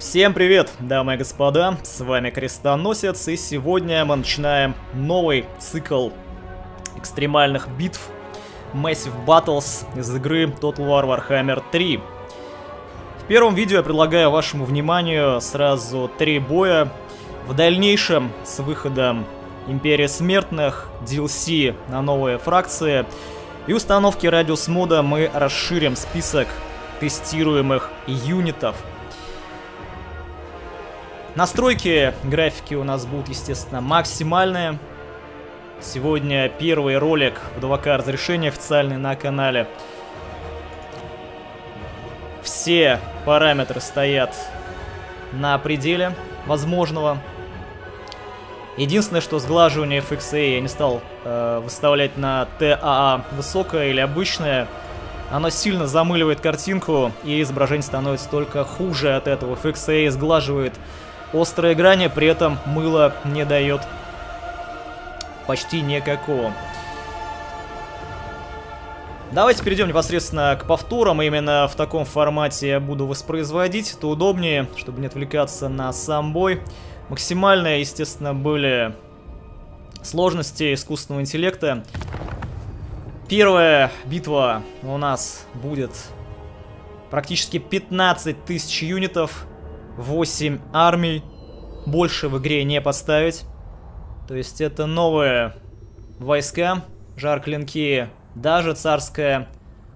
Всем привет, дамы и господа, с вами Крестоносец, и сегодня мы начинаем новый цикл экстремальных битв Massive Battles из игры Total War Warhammer 3. В первом видео я предлагаю вашему вниманию сразу три боя. В дальнейшем, с выходом Империи Смертных, DLC на новые фракции и установки радиус мода мы расширим список тестируемых юнитов – Настройки графики у нас будут, естественно, максимальные. Сегодня первый ролик в 2К разрешении официальный на канале. Все параметры стоят на пределе возможного. Единственное, что сглаживание FXA я не стал э, выставлять на TAA а высокое или обычное. Оно сильно замыливает картинку, и изображение становится только хуже от этого. FXA сглаживает Острые грани, при этом мыло не дает почти никакого. Давайте перейдем непосредственно к повторам. Именно в таком формате я буду воспроизводить. Это удобнее, чтобы не отвлекаться на сам бой. Максимальные, естественно, были сложности искусственного интеллекта. Первая битва у нас будет практически 15 тысяч юнитов. 8 армий. Больше в игре не поставить. То есть это новые войска. Жар-клинки, даже царская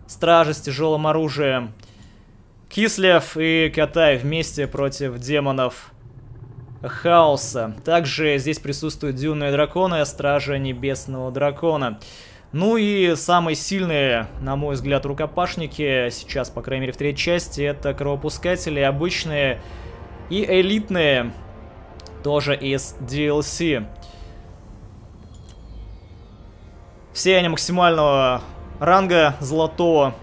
стража с тяжелым оружием. Кислев и Катай вместе против демонов хаоса. Также здесь присутствуют дюнные драконы, стража небесного дракона. Ну и самые сильные, на мой взгляд, рукопашники сейчас, по крайней мере, в третьей части, это кровопускатели, обычные и элитные, тоже из DLC. Все они максимального ранга золотого.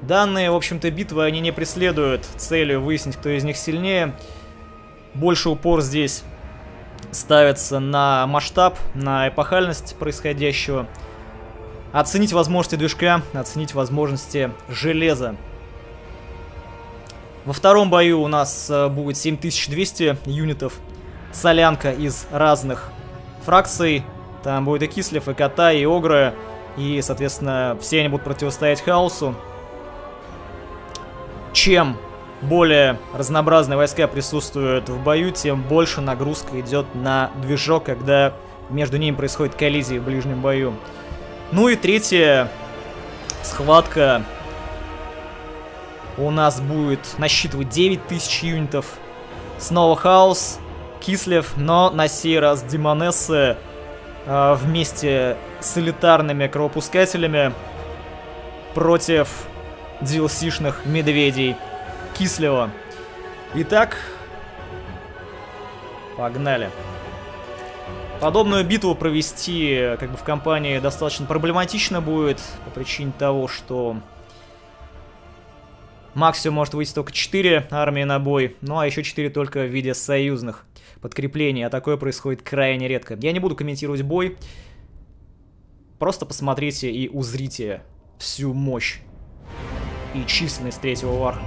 Данные, в общем-то, битвы, они не преследуют целью выяснить, кто из них сильнее. Больше упор здесь ставится на масштаб, на эпохальность происходящего. Оценить возможности движка, оценить возможности железа. Во втором бою у нас э, будет 7200 юнитов. Солянка из разных фракций. Там будет и Кислев, и Кота, и Огра. И, соответственно, все они будут противостоять Хаосу. Чем более разнообразные войска присутствуют в бою, тем больше нагрузка идет на движок, когда между ними происходит коллизия в ближнем бою. Ну и третья схватка у нас будет насчитывать 9000 юнитов. Снова Хаос, Кислев, но на сей раз Демонессы э, вместе с элитарными кровопускателями против DLC-шных медведей Кислева. Итак, погнали. Подобную битву провести как бы в компании достаточно проблематично будет по причине того, что Максимум может выйти только 4 армии на бой, ну а еще 4 только в виде союзных подкреплений, а такое происходит крайне редко. Я не буду комментировать бой, просто посмотрите и узрите всю мощь и численность третьего варха.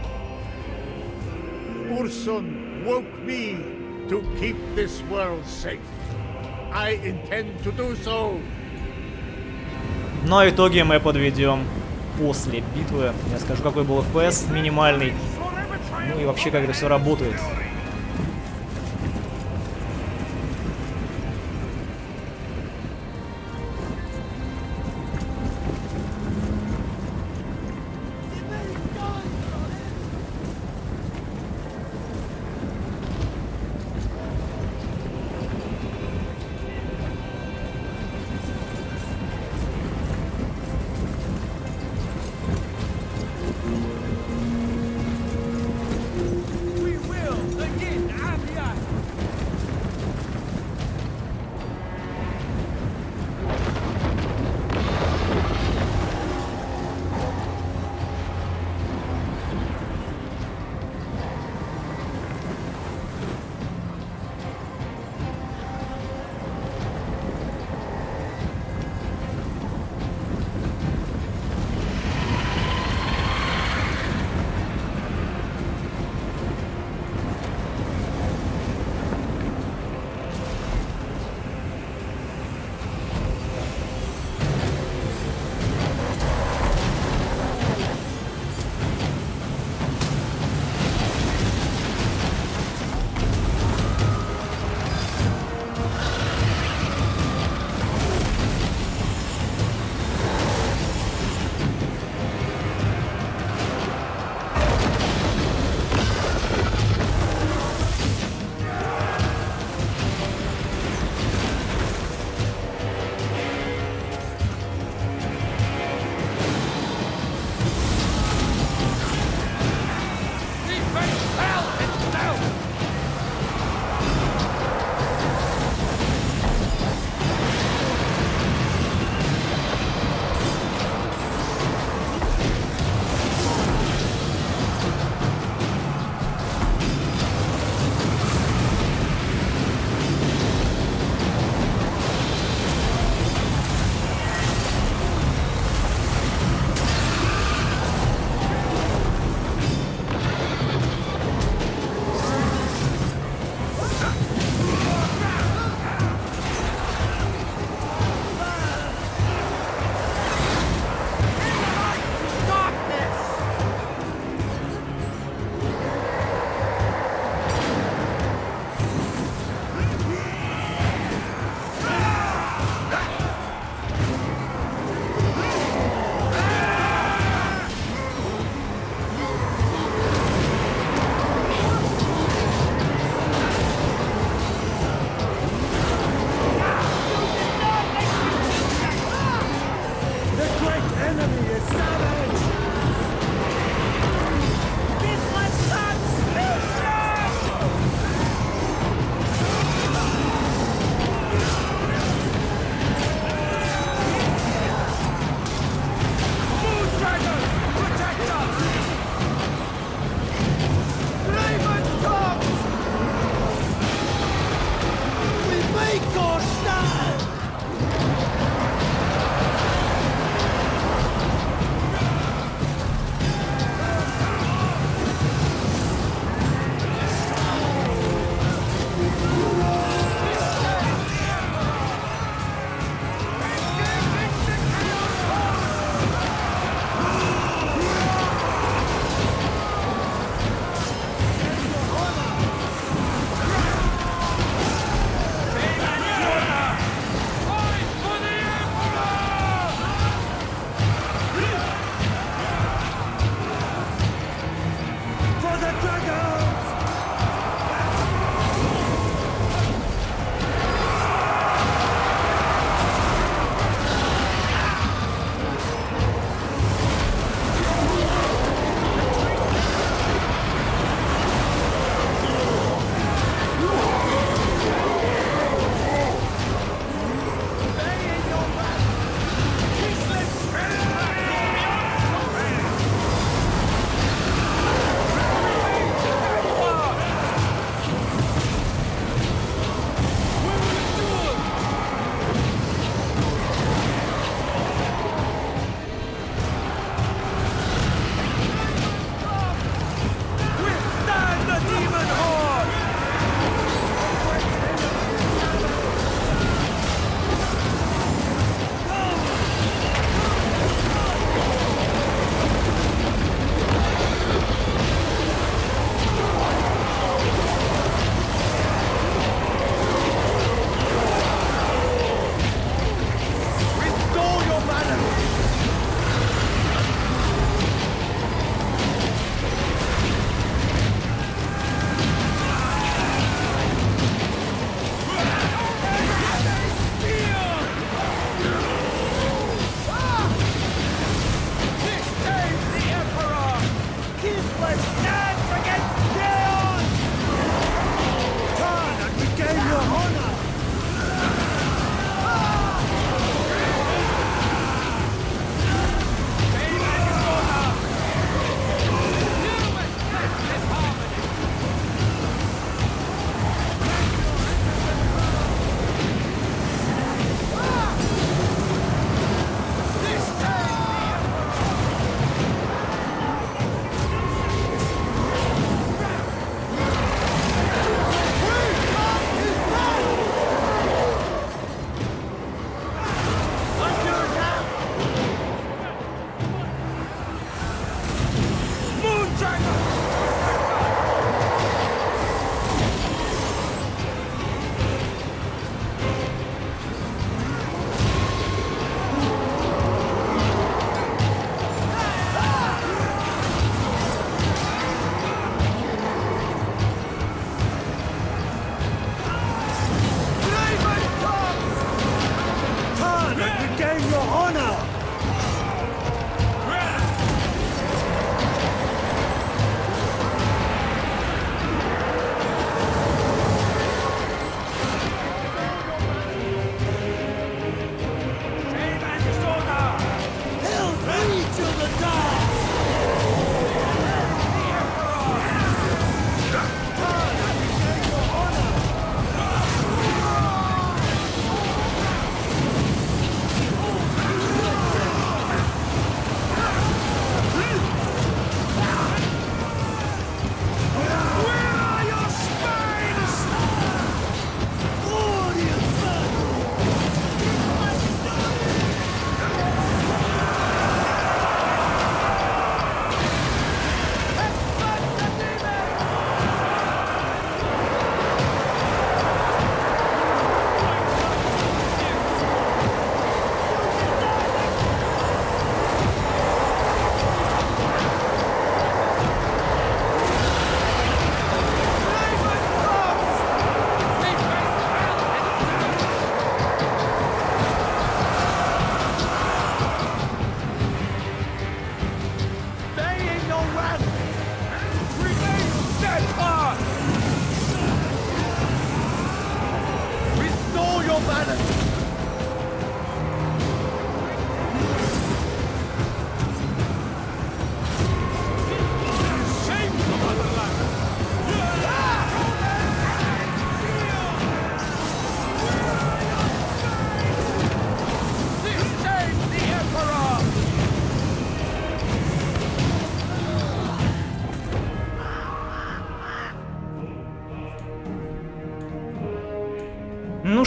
Ursun woke me to keep this world safe. I intend to do so. Но итоги мы подведем после битвы. Я скажу, какой был FPS минимальный. Ну и вообще, как это все работает.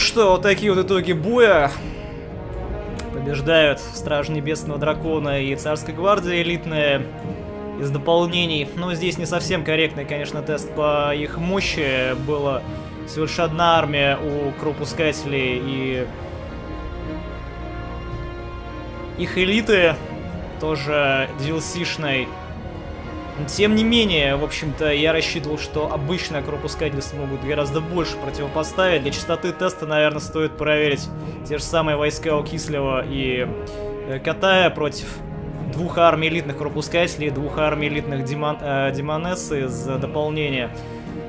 Что, вот такие вот итоги боя. Побеждают Стражи Небесного Дракона и Царская Гвардия элитная из дополнений. Но здесь не совсем корректный, конечно, тест по их мощи. Было всего лишь одна армия у Кровопускателей и их элиты, тоже DLC-шной. Тем не менее, в общем-то, я рассчитывал, что обычные кровопускатели смогут гораздо больше противопоставить. Для частоты теста, наверное, стоит проверить те же самые войска у Кислева и э, Катая против двух армий элитных кровопускателей и двух армий элитных демон, э, демонесс из дополнения.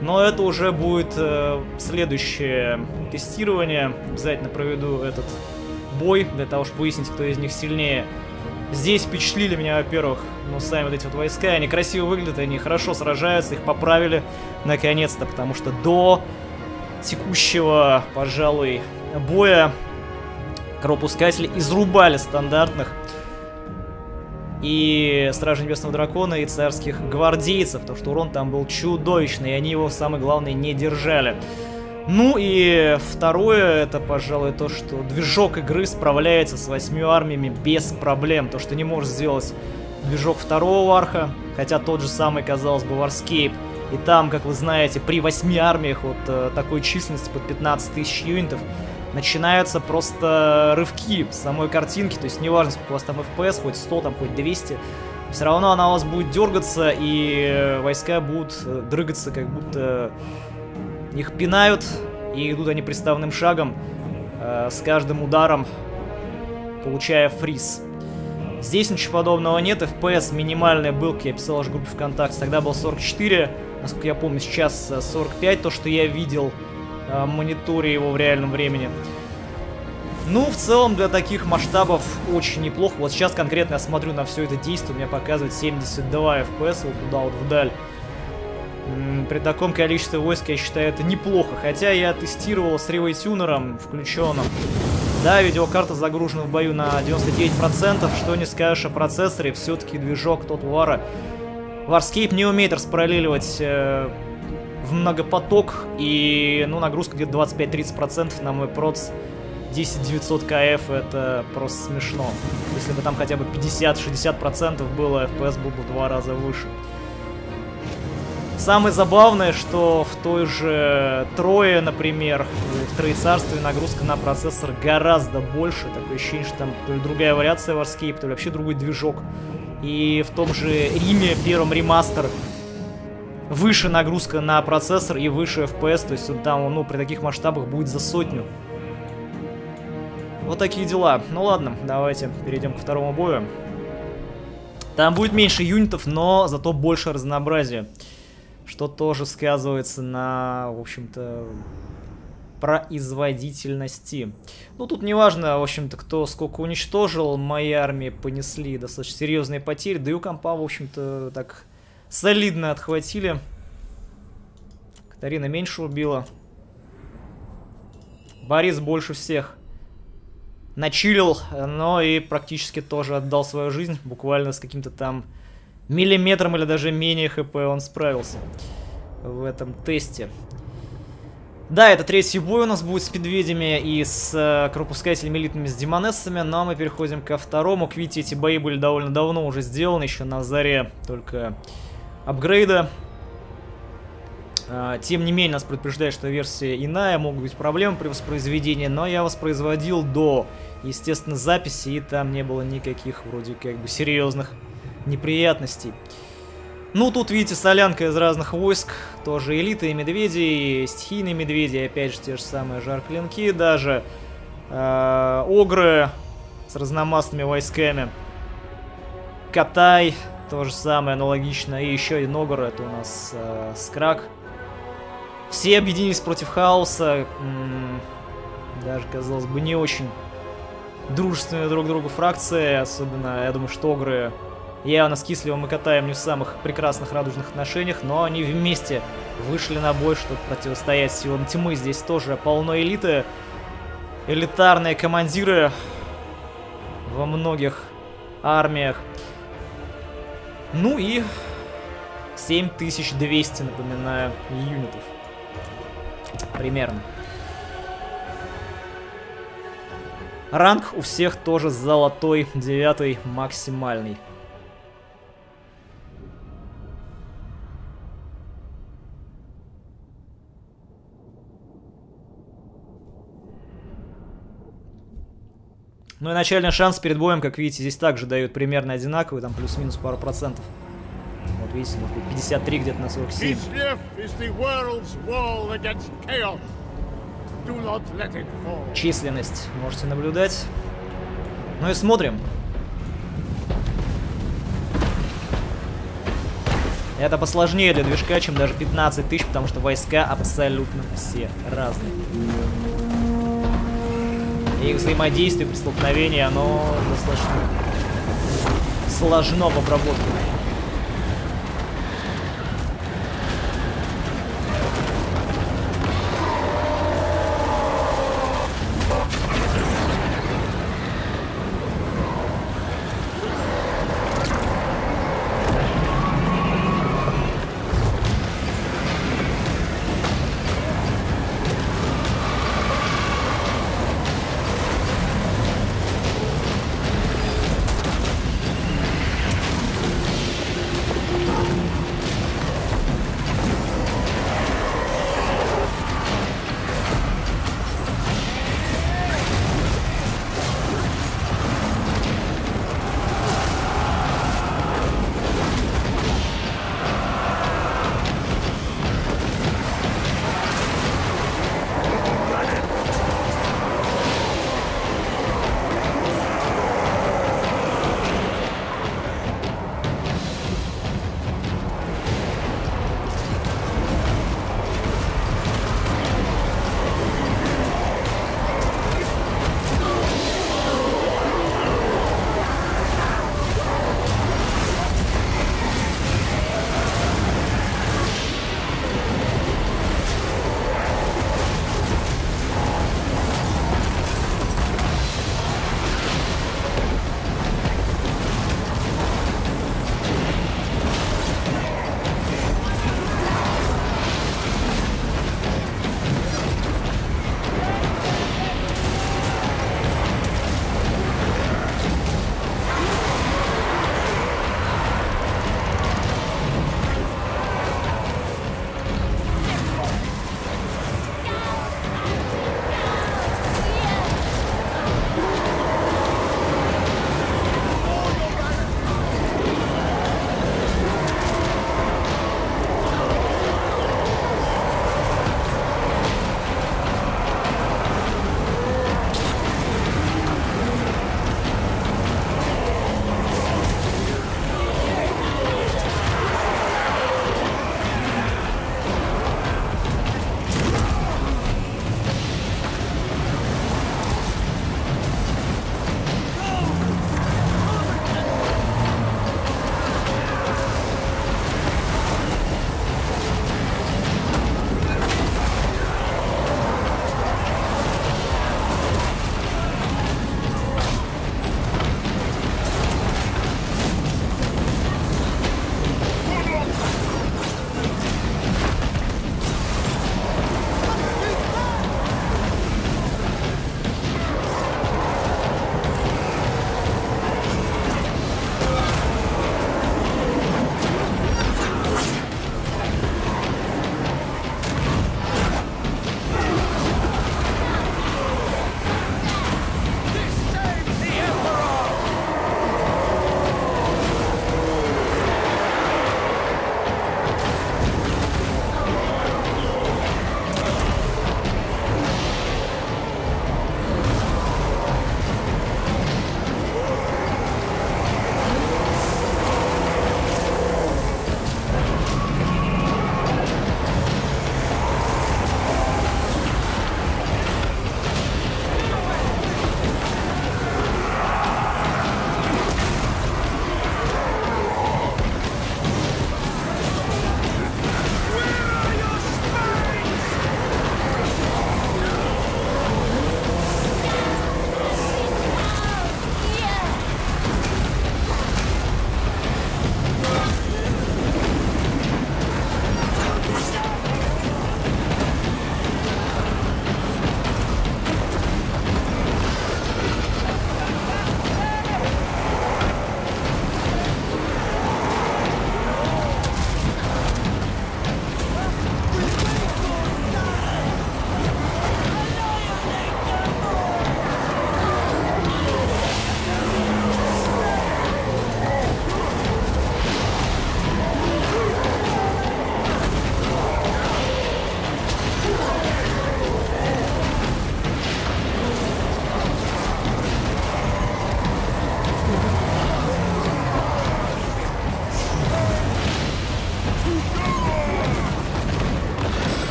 Но это уже будет э, следующее тестирование. Обязательно проведу этот бой для того, чтобы выяснить, кто из них сильнее. Здесь впечатлили меня, во-первых, ну, сами вот эти вот войска. Они красиво выглядят, они хорошо сражаются, их поправили наконец-то, потому что до текущего, пожалуй, боя кровопускатели изрубали стандартных и Стражи Небесного Дракона, и царских гвардейцев, потому что урон там был чудовищный, и они его, самое главное, не держали. Ну и второе, это, пожалуй, то, что движок игры справляется с восьмью армиями без проблем. То, что не может сделать движок второго арха, хотя тот же самый, казалось бы, Warscape. И там, как вы знаете, при восьми армиях вот э, такой численности под 15 тысяч юнитов начинаются просто рывки самой картинки. То есть неважно, сколько у вас там FPS, хоть 100, там, хоть 200. Все равно она у вас будет дергаться, и войска будут э, дрыгаться, как будто их пинают, и идут они приставным шагом, э, с каждым ударом получая фриз. Здесь ничего подобного нет, FPS минимальный был, я писал аж в группе ВКонтакте, тогда был 44, насколько я помню, сейчас 45, то, что я видел э, мониторе его в реальном времени. Ну, в целом, для таких масштабов очень неплохо. Вот сейчас конкретно я смотрю на все это действие, у меня показывает 72 FPS, вот туда вот вдаль. При таком количестве войск, я считаю, это неплохо. Хотя я тестировал с ревейтюнером включенным. Да, видеокарта загружена в бою на 99%. Что не скажешь о процессоре, все-таки движок тот Вара. Warscape не умеет распараллеливать э, в многопоток. И, ну, нагрузка где-то 25-30% на мой проц. 10900 КФ это просто смешно. Если бы там хотя бы 50-60% было, FPS был бы в два раза выше. Самое забавное, что в той же Трое, например, в Троецарстве нагрузка на процессор гораздо больше. Такое ощущение, что там то ли другая вариация Warscape, то ли вообще другой движок. И в том же Риме, первом ремастер, выше нагрузка на процессор и выше FPS, то есть там, ну, при таких масштабах будет за сотню. Вот такие дела. Ну ладно, давайте перейдем ко второму бою. Там будет меньше юнитов, но зато больше разнообразия что тоже сказывается на, в общем-то, производительности. Ну, тут неважно, в общем-то, кто сколько уничтожил, мои армии понесли достаточно серьезные потери, да и у компа, в общем-то, так солидно отхватили. Катарина меньше убила. Борис больше всех начилил, но и практически тоже отдал свою жизнь, буквально с каким-то там миллиметром или даже менее хп он справился в этом тесте. Да, это третий бой у нас будет с медведями и с э, кровопускателями элитными с демонессами, но ну, а мы переходим ко второму. Как видите, эти бои были довольно давно уже сделаны, еще на заре только апгрейда. Э, тем не менее, нас предупреждает, что версия иная, могут быть проблемы при воспроизведении, но я воспроизводил до, естественно, записи, и там не было никаких вроде как бы серьезных неприятностей. Ну, тут, видите, солянка из разных войск. Тоже элиты и медведи, и стихийные медведи, опять же те же самые жарклинки, даже э, огры с разномастными войсками. Катай, То же самое аналогично. И еще и Ногор, это у нас э, Скрак. Все объединились против Хаоса. Даже, казалось бы, не очень дружественные друг другу фракции. Особенно, я думаю, что Огры явно с Кислевым и Катаем не в самых прекрасных радужных отношениях. Но они вместе вышли на бой, чтобы противостоять силам тьмы. Здесь тоже полно элиты. Элитарные командиры во многих армиях. Ну и 7200, напоминаю, юнитов. Примерно. Ранг у всех тоже золотой, девятый, максимальный. Ну и начальный шанс перед боем, как видите, здесь также дают примерно одинаковый, там плюс-минус пару процентов. Вот видите, может быть 53 где-то на 47. Численность можете наблюдать. Ну и смотрим. Это посложнее для движка, чем даже 15 тысяч, потому что войска абсолютно все разные их взаимодействие при столкновении, оно достаточно сложно в обработке.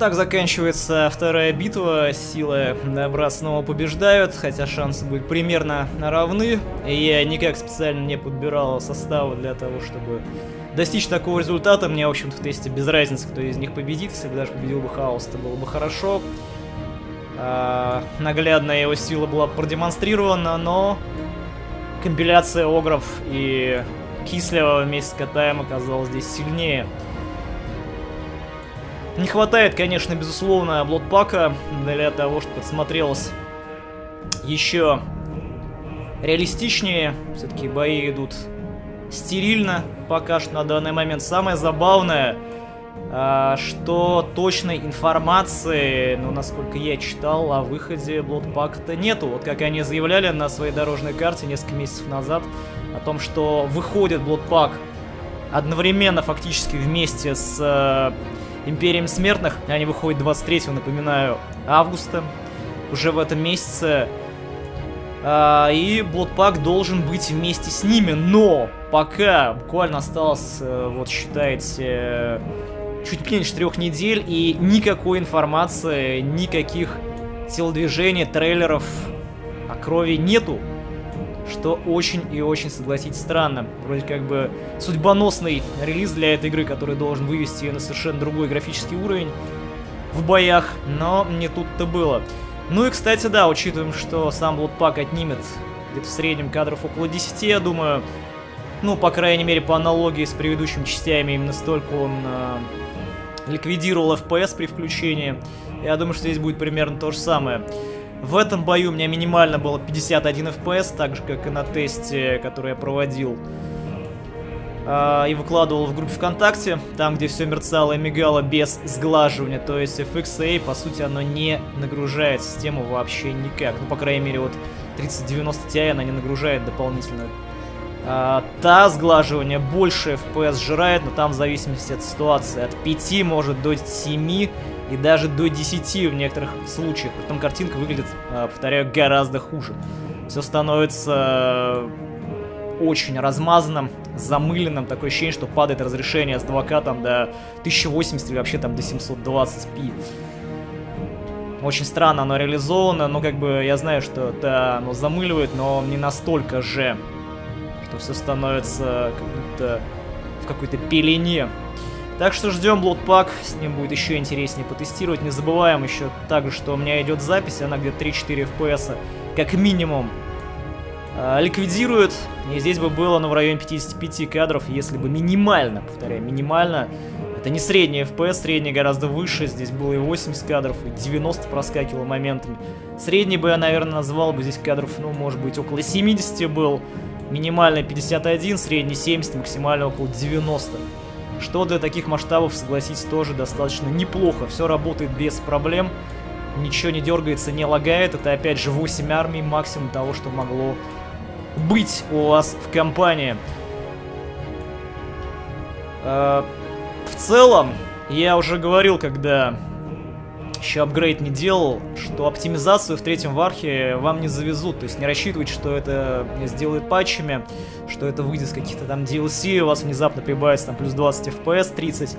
Так заканчивается вторая битва. Силы добра снова побеждают, хотя шансы были примерно равны. И я никак специально не подбирал составы для того, чтобы достичь такого результата. Мне, в общем-то, в тесте без разницы, кто из них победит. Если бы даже победил бы Хаос, это было бы хорошо. А, наглядная его сила была продемонстрирована, но компиляция Огров и Кислева вместе с Катаем оказалась здесь сильнее. Не хватает, конечно, безусловно, блотпака для того, чтобы смотрелось еще реалистичнее. Все-таки бои идут стерильно пока что на данный момент. Самое забавное, а, что точной информации, ну, насколько я читал, о выходе блотпака-то нету. Вот как они заявляли на своей дорожной карте несколько месяцев назад, о том, что выходит блотпак одновременно фактически вместе с э, Империем Смертных. Они выходят 23, напоминаю, августа. Уже в этом месяце. А, и Блодпак должен быть вместе с ними. Но пока буквально осталось, э, вот считайте, чуть меньше трех недель. И никакой информации, никаких телодвижений, трейлеров о крови нету что очень и очень, согласитесь, странно. Вроде как бы судьбоносный релиз для этой игры, который должен вывести ее на совершенно другой графический уровень в боях, но не тут-то было. Ну и, кстати, да, учитываем, что сам Bloodpack отнимет где-то в среднем кадров около 10, я думаю, ну, по крайней мере, по аналогии с предыдущими частями, именно столько он э, ликвидировал FPS при включении. Я думаю, что здесь будет примерно то же самое. В этом бою у меня минимально было 51 FPS, так же, как и на тесте, который я проводил. А, и выкладывал в группе ВКонтакте, там, где все мерцало и мигало без сглаживания. То есть FXA, по сути, оно не нагружает систему вообще никак. Ну, по крайней мере, вот 3090 Ti она не нагружает дополнительно. А, та сглаживание больше FPS жирает, но там в зависимости от ситуации. От 5 может до 7 и даже до 10 в некоторых случаях. Притом картинка выглядит, а, повторяю, гораздо хуже. Все становится очень размазанным, замыленным. Такое ощущение, что падает разрешение с 2К там до 1080 или вообще там до 720p. Очень странно оно реализовано, но как бы я знаю, что это оно замыливает, но не настолько же, что все становится как будто в какой-то пелене. Так что ждем Bloodpack, с ним будет еще интереснее потестировать. Не забываем еще также, что у меня идет запись, она где-то 3-4 FPS, как минимум, э, ликвидирует. И здесь бы было, ну, в районе 55 кадров, если бы минимально, повторяю, минимально. Это не средний FPS, средний гораздо выше, здесь было и 80 кадров, и 90 проскакивало моментами. Средний бы я, наверное, назвал бы здесь кадров, ну, может быть, около 70 был. Минимальный 51, средний 70, максимально около 90. Что для таких масштабов, согласитесь, тоже достаточно неплохо. Все работает без проблем. Ничего не дергается, не лагает. Это опять же 8 армий, максимум того, что могло быть у вас в компании. Э, в целом, я уже говорил, когда еще апгрейд не делал, что оптимизацию в третьем вархе вам не завезут. То есть не рассчитывайте, что это сделают патчами, что это выйдет с каких-то там DLC, у вас внезапно прибавится там плюс 20 FPS, 30,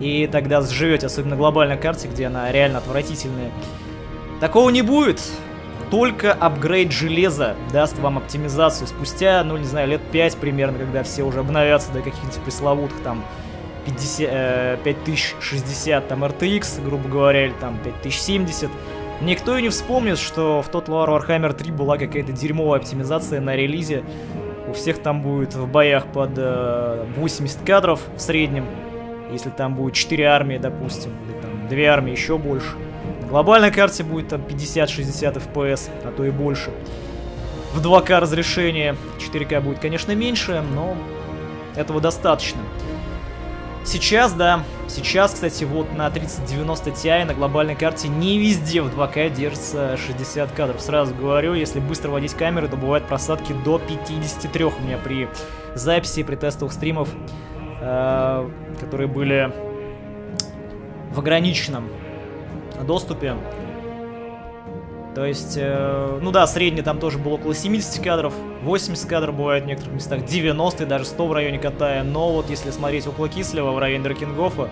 и тогда заживете, особенно глобальной карте, где она реально отвратительная. Такого не будет. Только апгрейд железа даст вам оптимизацию спустя, ну не знаю, лет 5 примерно, когда все уже обновятся до каких-нибудь пресловутых там 50, э, 5060 там RTX, грубо говоря, или там 5070, никто и не вспомнит, что в Total War Warhammer 3 была какая-то дерьмовая оптимизация на релизе. У всех там будет в боях под э, 80 кадров в среднем, если там будет 4 армии, допустим, или там 2 армии, еще больше. На глобальной карте будет там 50-60 FPS, а то и больше. В 2К разрешение, 4К будет, конечно, меньше, но этого достаточно. Сейчас, да, сейчас, кстати, вот на 3090 Ti на глобальной карте не везде в 2К держится 60 кадров. Сразу говорю, если быстро водить камеры, то бывают просадки до 53 у меня при записи, при тестовых стримов, э, которые были в ограниченном доступе. То есть, э, ну да, средний там тоже был около 70 кадров, 80 кадров бывает в некоторых местах, 90 и даже 100 в районе Катая, но вот если смотреть около Кислева, в районе Дракенгофа,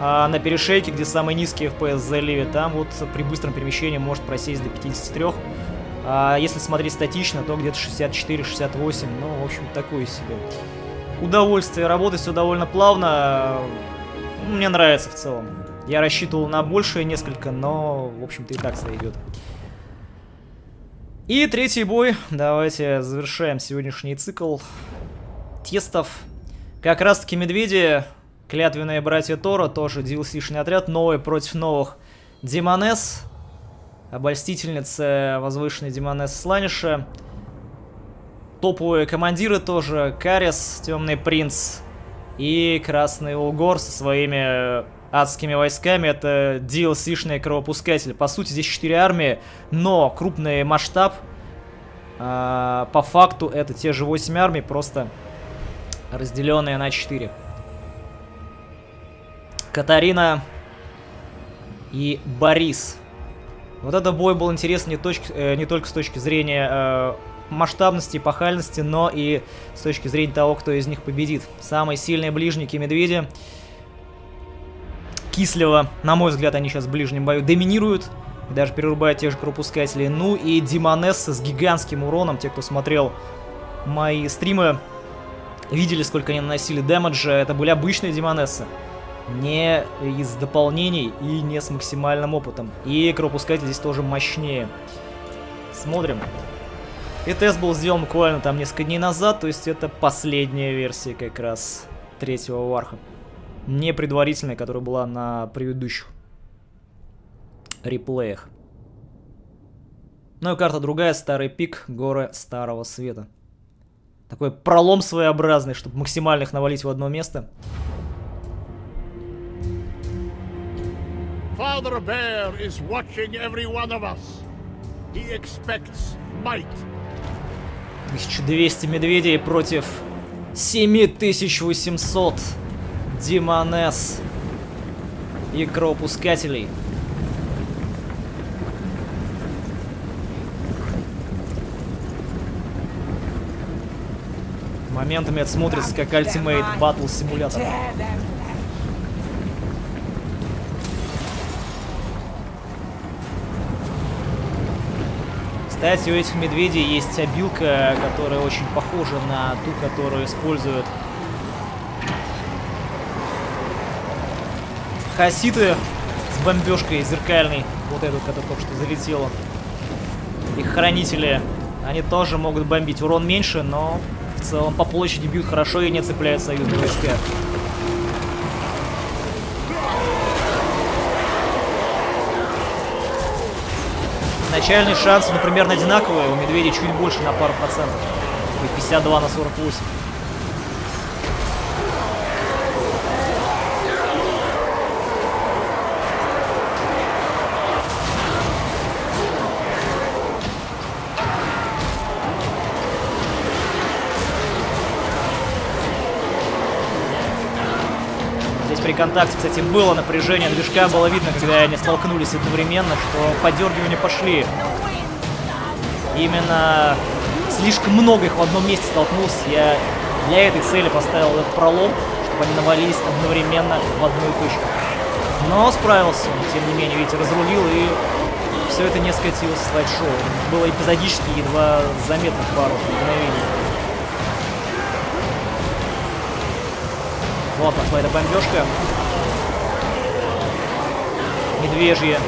А на перешейке, где самый низкий FPS заливе, там вот при быстром перемещении может просесть до 53. А если смотреть статично, то где-то 64-68. Ну, в общем, такое себе. Удовольствие. Работать все довольно плавно. Мне нравится в целом. Я рассчитывал на большее несколько, но, в общем-то, и так сойдет. И третий бой. Давайте завершаем сегодняшний цикл тестов. Как раз-таки медведи Клятвенные братья Тора, тоже DLC-шный отряд, новый против новых. Демонес, обольстительница возвышенной Демонес Сланиша. Топовые командиры тоже, Карис, Темный Принц и Красный Улгор со своими адскими войсками. Это DLC-шный кровопускатель. По сути, здесь 4 армии, но крупный масштаб. А, по факту это те же 8 армий, просто разделенные на 4. Катарина и Борис. Вот этот бой был интересен не, точки, э, не только с точки зрения э, масштабности, пахальности, но и с точки зрения того, кто из них победит. Самые сильные ближники медведи. Кислева, на мой взгляд, они сейчас в ближнем бою доминируют. Даже перерубают тех же пропускателей. Ну и Димонесса с гигантским уроном. Те, кто смотрел мои стримы, видели, сколько они наносили дэмэджа. Это были обычные Димонессы не из дополнений и не с максимальным опытом. И кровопускатель здесь тоже мощнее. Смотрим. И тест был сделан буквально там несколько дней назад, то есть это последняя версия как раз третьего варха. Не предварительная, которая была на предыдущих реплеях. Ну и карта другая, старый пик, горы старого света. Такой пролом своеобразный, чтобы максимально их навалить в одно место. Father Bear is watching every one of us. He expects might. 1200 медведей против 7800 Димонес и кровопускателей. Моментами это смотрится как ультимейт батл симулятор. Кстати, у этих медведей есть обилка, которая очень похожа на ту, которую используют хаситы с бомбежкой зеркальной. Вот эту, которая только что залетела. Их хранители. Они тоже могут бомбить. Урон меньше, но в целом по площади бьют хорошо и не цепляют союзные войска. Начальные шансы, ну, примерно одинаковые. У медведей чуть больше на пару процентов. 52 на 48. При контакте, кстати, было напряжение движка, было видно, когда они столкнулись одновременно, что подергивания пошли. Именно слишком много их в одном месте столкнулся. Я для этой цели поставил этот пролом, чтобы они навалились одновременно в одну точку. Но справился, тем не менее, видите, разрулил и все это не скатилось в слайд-шоу. Было эпизодически едва заметных пару мгновений. Вот пошла эта бомбежка. Медвежье.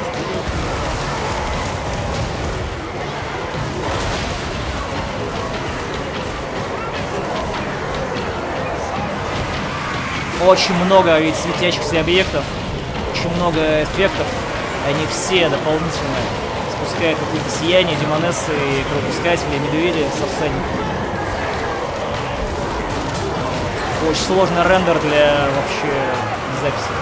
Очень много ведь светящихся объектов, очень много эффектов. Они все дополнительно спускают какое-то сияние, демонессы и кровопускатели, медведи со всадниками. Очень сложный рендер для вообще записи.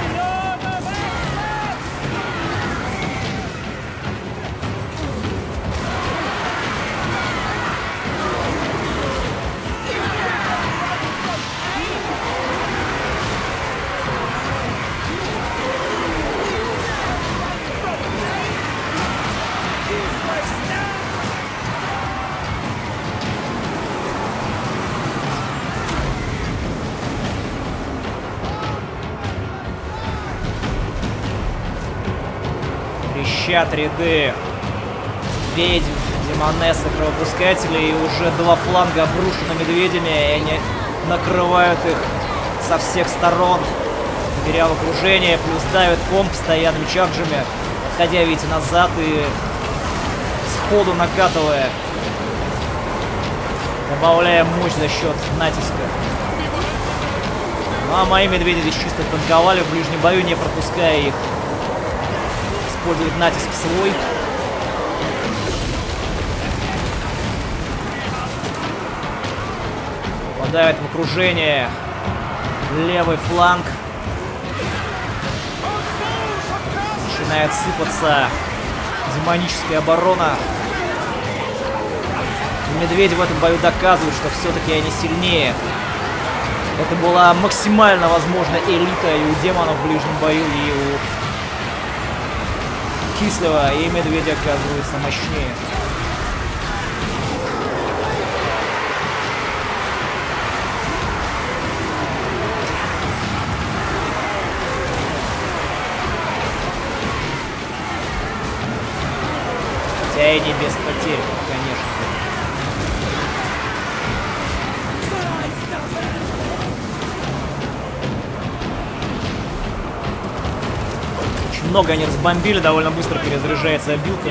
Hey! Кричат ряды ведьм, демонессы, кровопускателей, и уже два фланга обрушены медведями, и они накрывают их со всех сторон, беря в окружение, плюс давят комп постоянными чарджами, отходя, видите, назад и сходу накатывая, добавляя мощь за счет натиска. Ну а мои медведи здесь чисто танковали в ближнем бою, не пропуская их. Использовать натиск свой. Попадает в окружение. Левый фланг. Начинает сыпаться демоническая оборона. Медведи в этом бою доказывают, что все-таки они сильнее. Это была максимально возможно элита и у демонов в ближнем бою, и у Кислого, и медведи оказываются мощнее. Хотя и не без потерь, много они разбомбили, довольно быстро перезаряжается обилка.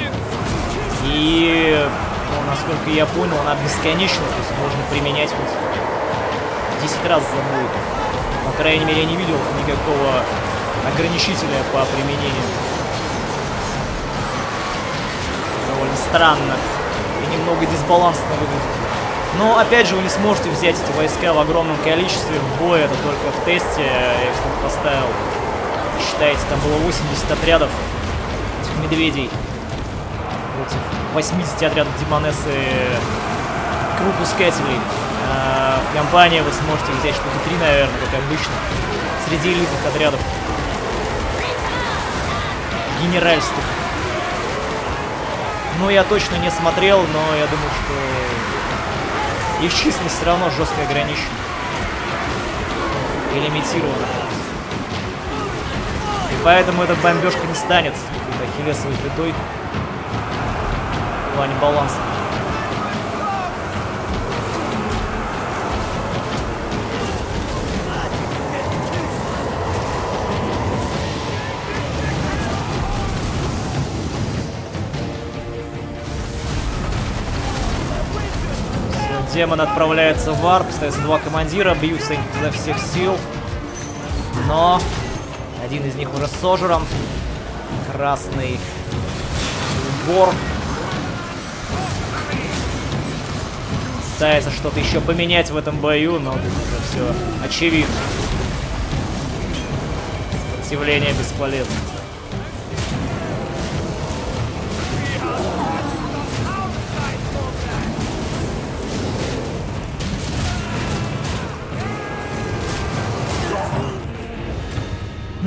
И, ну, насколько я понял, она бесконечна, то есть можно применять вот 10 раз за бой. По крайней мере, я не видел никакого ограничителя по применению. Довольно странно и немного дисбалансно выглядит. Но, опять же, вы не сможете взять эти войска в огромном количестве в бой, это только в тесте, я их поставил Считайте, там было 80 отрядов этих медведей против 80 отрядов демонессы крупускателей. А, в компании вы сможете взять штуки 3, наверное, как обычно, среди элитных отрядов. Генеральских. Ну, я точно не смотрел, но я думаю, что их численность все равно жестко ограничена. И лимитирована. Поэтому эта бомбежка не станет какой-то ахиллесовой пятой в плане баланса. Демон отправляется в варп, остается два командира, бьются изо всех сил. Но один из них уже сожран. Красный убор. Пытается что-то еще поменять в этом бою, но тут уже все очевидно. Сопротивление бесполезно.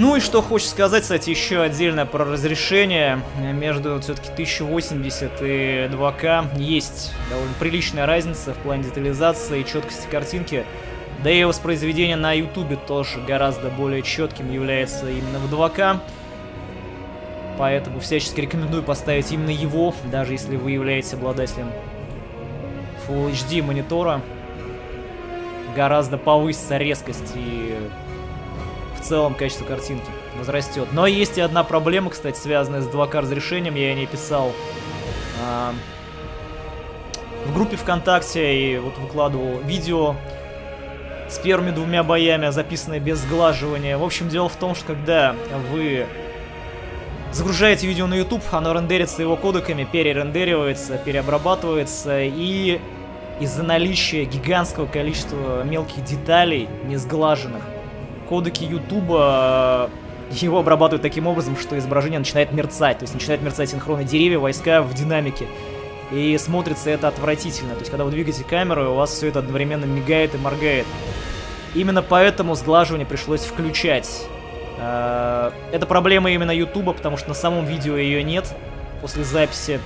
Ну и что хочется сказать, кстати, еще отдельно про разрешение. Между все-таки 1080 и 2К есть довольно приличная разница в плане детализации и четкости картинки. Да и воспроизведение на ютубе тоже гораздо более четким является именно в 2К. Поэтому всячески рекомендую поставить именно его, даже если вы являетесь обладателем Full HD монитора. Гораздо повысится резкость и в целом качество картинки возрастет. Но есть и одна проблема, кстати, связанная с 2К разрешением, я о ней писал а, в группе ВКонтакте и вот выкладывал видео с первыми двумя боями, записанные без сглаживания. В общем, дело в том, что когда вы загружаете видео на YouTube, оно рендерится его кодеками, перерендеривается, переобрабатывается, и из-за наличия гигантского количества мелких деталей, не сглаженных, кодеки Ютуба э, его обрабатывают таким образом, что изображение начинает мерцать. То есть начинает мерцать синхронные деревья, войска в динамике. И смотрится это отвратительно. То есть когда вы двигаете камеру, у вас все это одновременно мигает и моргает. Именно поэтому сглаживание пришлось включать. Э, это проблема именно Ютуба, потому что на самом видео ее нет после записи.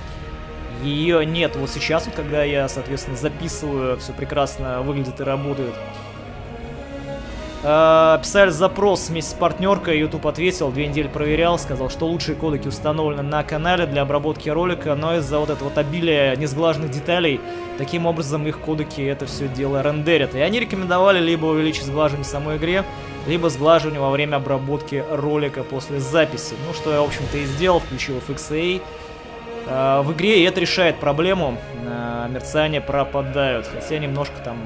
Ее нет вот сейчас, вот, когда я, соответственно, записываю, все прекрасно выглядит и работает. Э, писали запрос вместе с партнеркой, YouTube ответил, две недели проверял, сказал, что лучшие кодеки установлены на канале для обработки ролика, но из-за вот этого вот обилия несглаженных деталей, таким образом их кодеки это все дело рендерят. И они рекомендовали либо увеличить сглаживание в самой игре, либо сглаживание во время обработки ролика после записи. Ну, что я, в общем-то, и сделал, включил FXA. Э, в игре и это решает проблему, э, мерцания пропадают, хотя немножко там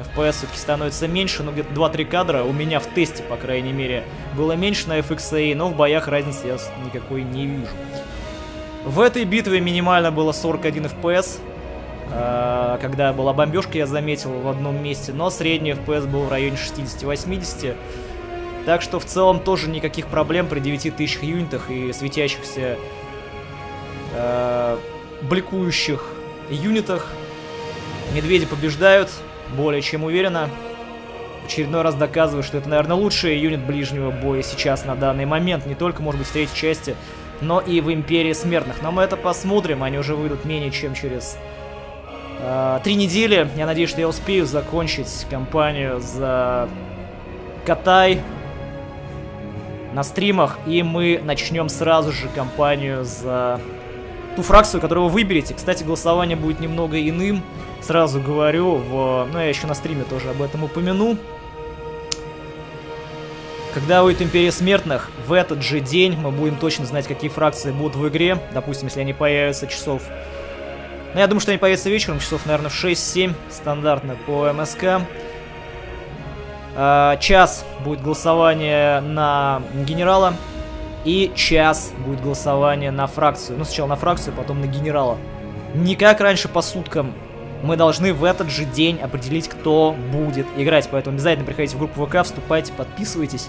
FPS все-таки становится меньше, ну где-то 2-3 кадра у меня в тесте, по крайней мере, было меньше на FXA, но в боях разницы я никакой не вижу. В этой битве минимально было 41 FPS, э, когда была бомбежка, я заметил в одном месте, но средний FPS был в районе 60-80. Так что в целом тоже никаких проблем при 9000 юнитах и светящихся э, бликующих юнитах. Медведи побеждают, более чем уверенно. В очередной раз доказываю, что это, наверное, лучший юнит ближнего боя сейчас на данный момент. Не только, может быть, в третьей части, но и в Империи Смертных. Но мы это посмотрим, они уже выйдут менее чем через э, три недели. Я надеюсь, что я успею закончить кампанию за Катай на стримах, и мы начнем сразу же кампанию за ту фракцию, которую вы выберете. Кстати, голосование будет немного иным. Сразу говорю, в... ну я еще на стриме тоже об этом упомяну. Когда выйдет Империя Смертных, в этот же день мы будем точно знать, какие фракции будут в игре. Допустим, если они появятся часов... Ну, я думаю, что они появятся вечером, часов, наверное, в 6-7, стандартно по МСК. А, час будет голосование на генерала. И час будет голосование на фракцию. Ну, сначала на фракцию, потом на генерала. Не как раньше по суткам мы должны в этот же день определить, кто будет играть. Поэтому обязательно приходите в группу ВК, вступайте, подписывайтесь,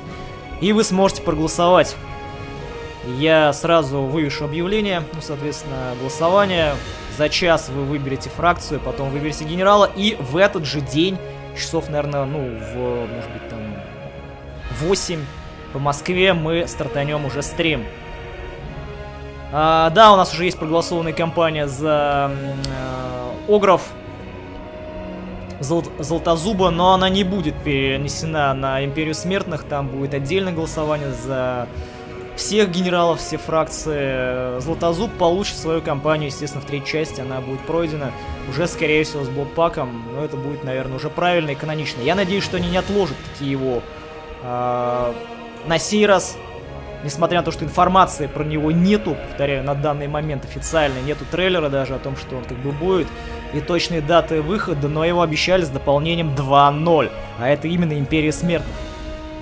и вы сможете проголосовать. Я сразу вывешу объявление, ну, соответственно, голосование. За час вы выберете фракцию, потом выберете генерала, и в этот же день, часов, наверное, ну, в, может быть, там, 8 по Москве мы стартанем уже стрим. А, да, у нас уже есть проголосованная кампания за э, Огров, Зол Золотозуба, но она не будет перенесена на Империю Смертных, там будет отдельное голосование за всех генералов, все фракции. Золотозуб получит свою кампанию, естественно, в третьей части она будет пройдена, уже, скорее всего, с Бобпаком, но это будет, наверное, уже правильно и канонично. Я надеюсь, что они не отложат такие его э, на сей раз Несмотря на то, что информации про него нету, повторяю, на данный момент официально нету трейлера даже о том, что он как бы будет, и точные даты выхода, но его обещали с дополнением 2.0, а это именно Империя Смертных.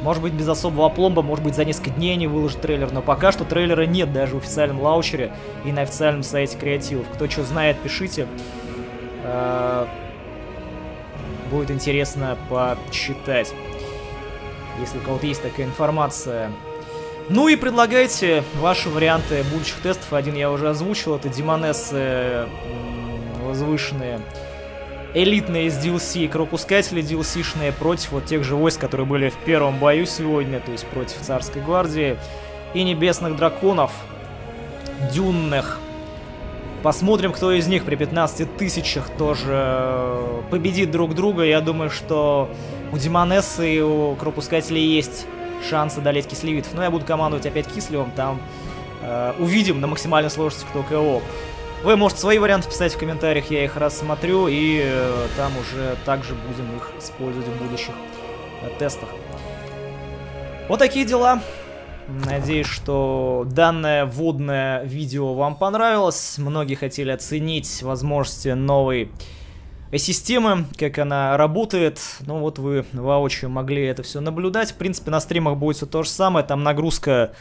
Может быть без особого опломба, может быть за несколько дней они выложат трейлер, но пока что трейлера нет даже в официальном лаучере и на официальном сайте креативов. Кто что знает, пишите. Э, будет интересно почитать, если у кого-то есть такая информация. Ну и предлагайте ваши варианты будущих тестов. Один я уже озвучил, это демонессы возвышенные. Элитные из DLC, кровопускатели DLC-шные против вот тех же войск, которые были в первом бою сегодня, то есть против царской гвардии. И небесных драконов, дюнных. Посмотрим, кто из них при 15 тысячах тоже победит друг друга. Я думаю, что у Демонессы и у Кровопускателей есть шанс одолеть кислевитов. Но я буду командовать опять кислевым, там э, увидим на максимальной сложности кто кого. Вы можете свои варианты писать в комментариях, я их рассмотрю, и э, там уже также будем их использовать в будущих э, тестах. Вот такие дела. Надеюсь, что данное вводное видео вам понравилось. Многие хотели оценить возможности новой системы, как она работает. Ну вот вы воочию могли это все наблюдать. В принципе, на стримах будет все то же самое. Там нагрузка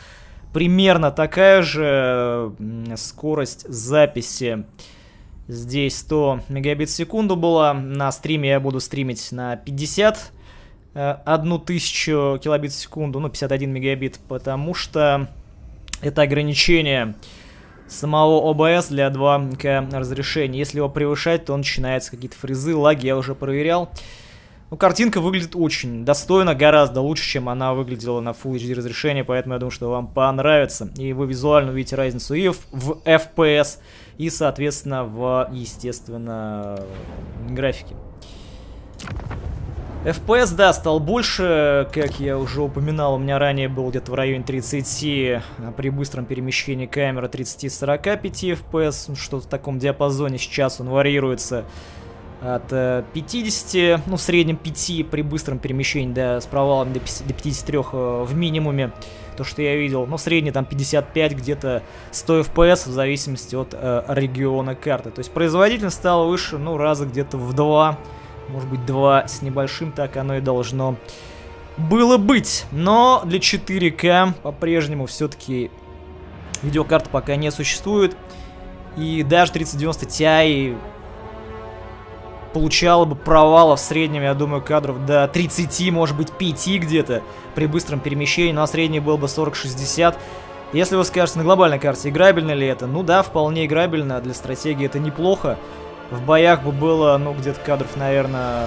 примерно такая же. Скорость записи здесь 100 мегабит в секунду была. На стриме я буду стримить на 50 одну тысячу килобит в секунду, ну 51 мегабит, потому что это ограничение самого OBS для 2К разрешения. Если его превышать, то начинаются какие-то фрезы, лаги, я уже проверял. Ну, картинка выглядит очень достойно, гораздо лучше, чем она выглядела на Full HD разрешении, поэтому я думаю, что вам понравится. И вы визуально увидите разницу и в, FPS, и, соответственно, в, естественно, графике. FPS, да, стал больше, как я уже упоминал, у меня ранее был где-то в районе 30, а при быстром перемещении камеры 30-45 FPS, что-то в таком диапазоне, сейчас он варьируется от 50, э, ну в среднем 5 при быстром перемещении, да, с провалом до 53 э, в минимуме, то, что я видел, ну в среднем там 55, где-то 100 FPS в зависимости от э, региона карты, то есть производительность стала выше, ну раза где-то в 2, может быть 2 с небольшим, так оно и должно было быть, но для 4К по-прежнему все-таки видеокарта пока не существует, и даже 3090 Ti получала бы провалов в среднем, я думаю, кадров до 30, может быть 5 где-то при быстром перемещении, ну а средний был бы 40-60. Если вы скажете на глобальной карте, играбельно ли это? Ну да, вполне играбельно, для стратегии это неплохо. В боях бы было, ну, где-то кадров, наверное,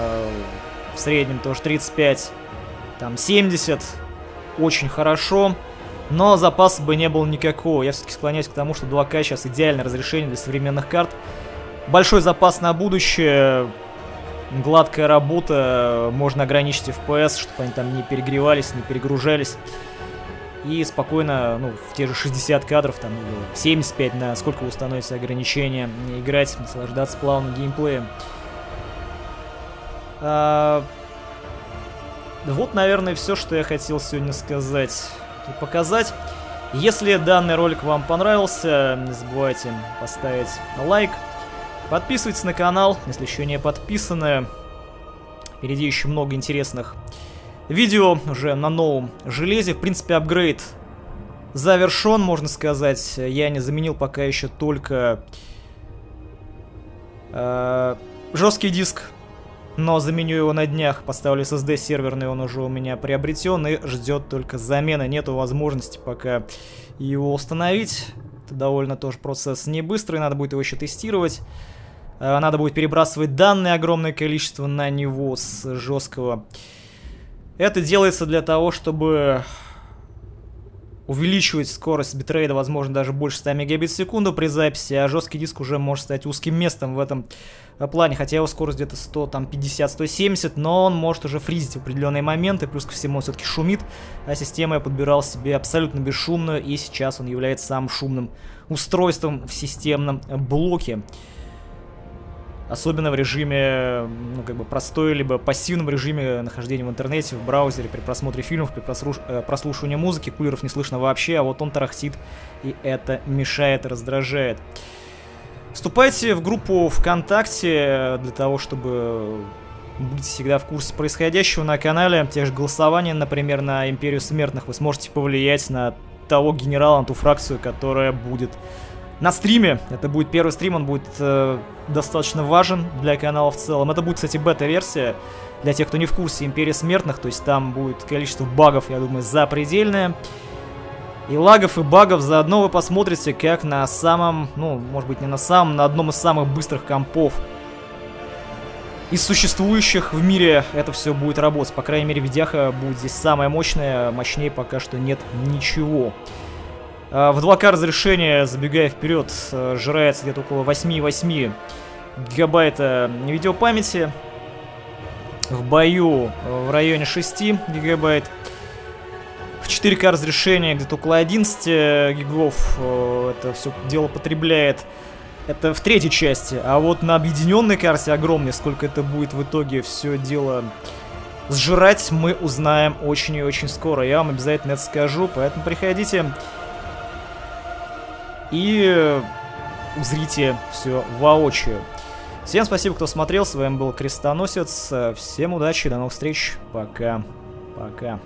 в среднем тоже 35, там 70, очень хорошо. Но запаса бы не было никакого. Я все-таки склоняюсь к тому, что 2К сейчас идеальное разрешение для современных карт. Большой запас на будущее. Гладкая работа. Можно ограничить FPS, чтобы они там не перегревались, не перегружались. И спокойно, ну, в те же 60 кадров, там, 75, на сколько установится ограничение, играть, наслаждаться плавным геймплеем. А... Вот, наверное, все, что я хотел сегодня сказать и показать. Если данный ролик вам понравился, не забывайте поставить лайк, Подписывайтесь на канал, если еще не подписаны. Впереди еще много интересных видео уже на новом железе. В принципе, апгрейд завершен, можно сказать. Я не заменил пока еще только э, жесткий диск, но заменю его на днях. Поставлю SSD серверный, он уже у меня приобретен и ждет только замены. Нету возможности пока его установить. Это довольно тоже процесс не быстрый, надо будет его еще тестировать. Э, надо будет перебрасывать данные огромное количество на него с жесткого. Это делается для того, чтобы увеличивать скорость битрейда, возможно, даже больше 100 мегабит в секунду при записи, а жесткий диск уже может стать узким местом в этом э, плане, хотя его скорость где-то 100, там 50-170, но он может уже фризить в определенные моменты, плюс ко всему он все-таки шумит, а система я подбирал себе абсолютно бесшумную, и сейчас он является самым шумным устройством в системном блоке. Особенно в режиме, ну, как бы простой, либо пассивном режиме нахождения в интернете, в браузере, при просмотре фильмов, при прослуш... э, прослушивании музыки, кулеров не слышно вообще, а вот он тарахтит, и это мешает раздражает. Вступайте в группу ВКонтакте для того, чтобы быть всегда в курсе происходящего на канале. Те же голосования, например, на Империю Смертных, вы сможете повлиять на того генерала, на ту фракцию, которая будет на стриме. Это будет первый стрим, он будет э, достаточно важен для канала в целом. Это будет, кстати, бета-версия для тех, кто не в курсе Империи Смертных, то есть там будет количество багов, я думаю, запредельное. И лагов, и багов заодно вы посмотрите, как на самом, ну, может быть не на самом, на одном из самых быстрых компов из существующих в мире это все будет работать. По крайней мере, видяха будет здесь самая мощная, мощнее пока что нет ничего. А, в 2К разрешение, забегая вперед, э, жирается где-то около 8,8 гигабайта видеопамяти. В бою э, в районе 6 гигабайт. В 4К разрешение где-то около 11 э, гигов это все дело потребляет. Это в третьей части. А вот на объединенной карте огромной, сколько это будет в итоге все дело сжирать, мы узнаем очень и очень скоро. Я вам обязательно это скажу, поэтому приходите и узрите все воочию. Всем спасибо, кто смотрел. С вами был Крестоносец. Всем удачи, до новых встреч. Пока. Пока.